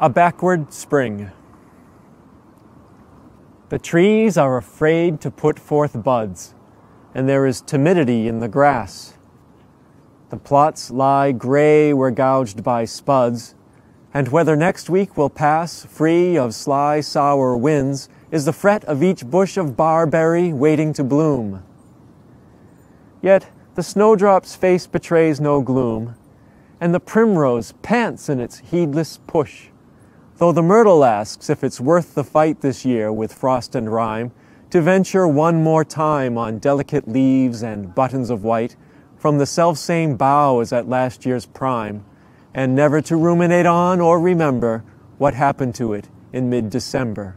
A backward spring. The trees are afraid to put forth buds, and there is timidity in the grass. The plots lie gray where gouged by spuds, and whether next week will pass free of sly sour winds is the fret of each bush of barberry waiting to bloom. Yet the snowdrop's face betrays no gloom, and the primrose pants in its heedless push. Though the myrtle asks if it's worth the fight this year with frost and rime, to venture one more time on delicate leaves and buttons of white from the selfsame bough as at last year's prime, and never to ruminate on or remember what happened to it in mid-December.